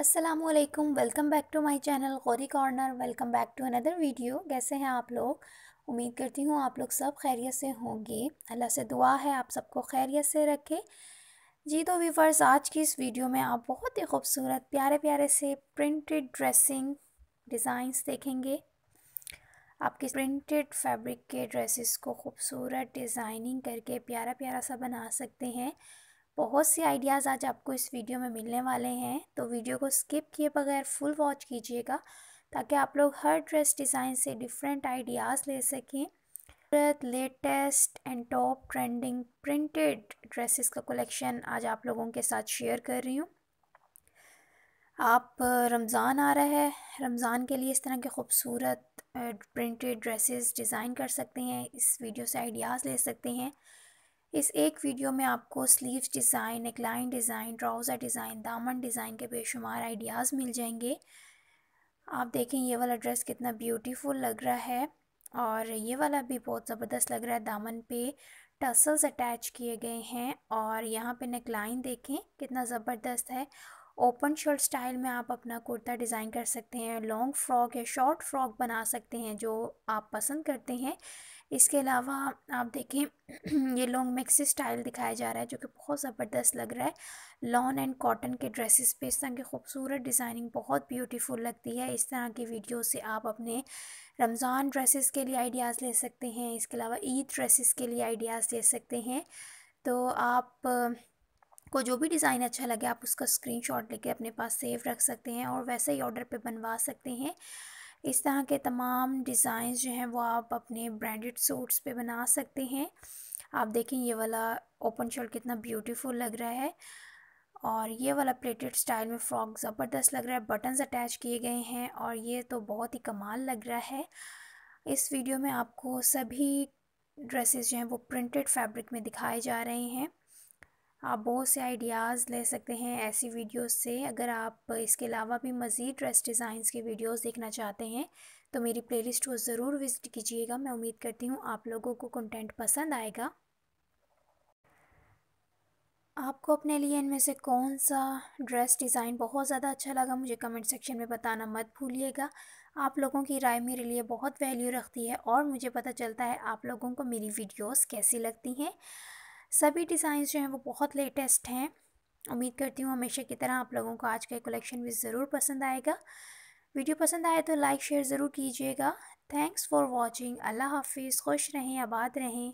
असलकुम welcome back to my channel Gauri corner welcome back to another video कैसे हैं आप लोग? उम्मीद करती हूँ आप लोग सब खैरियत से होंगे। अल्लाह से दुआ है आप सबको खैरियत से रखे। जी तो वीवर्स आज की इस वीडियो में आप बहुत ही खूबसूरत प्यारे प्यारे से प्रिंटेड ड्रेसिंग डिज़ाइंस देखेंगे। आपके प्रिंटेड फैब्रिक के ड्रेसेस को खूबसूरत डिज़ाइनिंग करके प्यारा प्यारा सा बना सकते हैं। बहुत से आइडियाज़ आज आपको इस वीडियो में मिलने वाले हैं तो वीडियो को स्किप किए बगैर फुल वॉच कीजिएगा, ताकि आप लोग हर ड्रेस डिज़ाइन से डिफरेंट आइडियाज़ ले सकें। Latest and top trending printed dresses का कलेक्शन आज आप लोगों के साथ शेयर कर रही हूँ। आप, रमज़ान आ रहा है, रमज़ान के लिए इस तरह के खूबसूरत प्रिंटेड ड्रेसेस डिज़ाइन कर सकते हैं, इस वीडियो से आइडियाज़ ले सकते हैं। इस एक वीडियो में आपको sleeves design, neckline design, trouser design, दामन डिज़ाइन के बेशुमार आइडियाज़ मिल जाएँगे। आप देखें, ये वाला ड्रेस कितना ब्यूटीफुल लग रहा है और ये वाला भी बहुत ज़बरदस्त लग रहा है। दामन पे टसल्स अटैच किए गए हैं और यहाँ पे नेकलाइन देखें, कितना ज़बरदस्त है। ओपन शर्ट स्टाइल में आप अपना कुर्ता डिज़ाइन कर सकते हैं, लॉन्ग फ्रॉक या शॉर्ट फ्रॉक बना सकते हैं, जो आप पसंद करते हैं। इसके अलावा आप देखें, ये लॉन्ग मिक्सी स्टाइल दिखाया जा रहा है, जो कि बहुत ज़बरदस्त लग रहा है। लॉन एंड कॉटन के ड्रेसेस पे, इस तरह की खूबसूरत डिज़ाइनिंग बहुत ब्यूटीफुल लगती है। इस तरह की वीडियो से आप अपने रमज़ान ड्रेसेस के लिए आइडियाज़ ले सकते हैं, इसके अलावा ईद ड्रेसेस के लिए आइडियाज़ ले सकते हैं। तो आप, को जो भी डिज़ाइन अच्छा लगे, आप उसका स्क्रीनशॉट लेके अपने पास सेव रख सकते हैं और वैसे ही ऑर्डर पे बनवा सकते हैं। इस तरह के तमाम डिज़ाइन जो हैं वो आप अपने ब्रांडेड सूट्स पे बना सकते हैं। आप देखें, ये वाला ओपन शर्ट कितना ब्यूटीफुल लग रहा है और ये वाला प्लेटेड स्टाइल में फ्रॉक ज़बरदस्त लग रहा है। बटन्स अटैच किए गए हैं और ये तो बहुत ही कमाल लग रहा है। इस वीडियो में आपको सभी ड्रेसेस जो हैं वो प्रिंटेड फैब्रिक में दिखाए जा रहे हैं। आप बहुत से आइडियाज़ ले सकते हैं ऐसी वीडियोस से। अगर आप इसके अलावा भी मज़ीद ड्रेस डिज़ाइंस की वीडियोस देखना चाहते हैं तो मेरी प्लेलिस्ट को ज़रूर विज़िट कीजिएगा। मैं उम्मीद करती हूँ आप लोगों को कंटेंट पसंद आएगा। आपको अपने लिए इनमें से कौन सा ड्रेस डिज़ाइन बहुत ज़्यादा अच्छा लगा, मुझे कमेंट सेक्शन में बताना मत भूलिएगा। आप लोगों की राय मेरे लिए बहुत वैल्यू रखती है और मुझे पता चलता है आप लोगों को मेरी वीडियोस कैसी लगती हैं। सभी डिज़ाइन जो हैं वो बहुत लेटेस्ट हैं। उम्मीद करती हूँ हमेशा की तरह आप लोगों को आज का कलेक्शन भी ज़रूर पसंद आएगा। वीडियो पसंद आए तो लाइक, शेयर ज़रूर कीजिएगा। Thanks for watching. अल्लाह हाफिज़। खुश रहें, आबाद रहें।